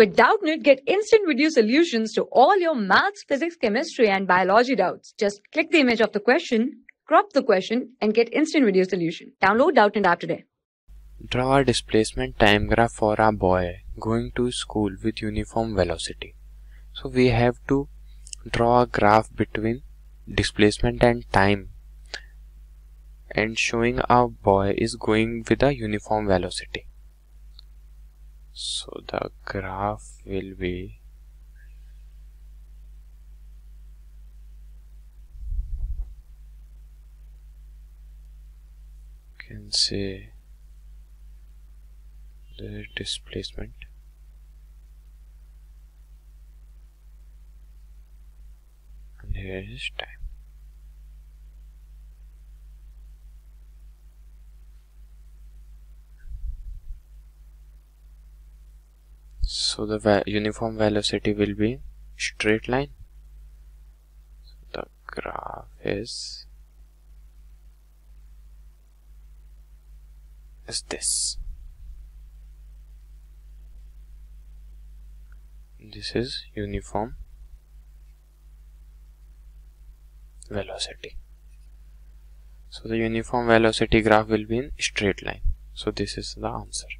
With Doubtnut, get instant video solutions to all your maths, physics, chemistry, and biology doubts. Just click the image of the question, crop the question, and get instant video solution. Download Doubtnut app today. Draw a displacement time graph for a boy going to school with uniform velocity. So we have to draw a graph between displacement and time and showing a boy is going with a uniform velocity so the graph will be can say the displacement. And here is time so the uniform velocity will be straight line. So the graph is is this. This is uniform velocity. So the uniform velocity graph will be in straight line. So this is the answer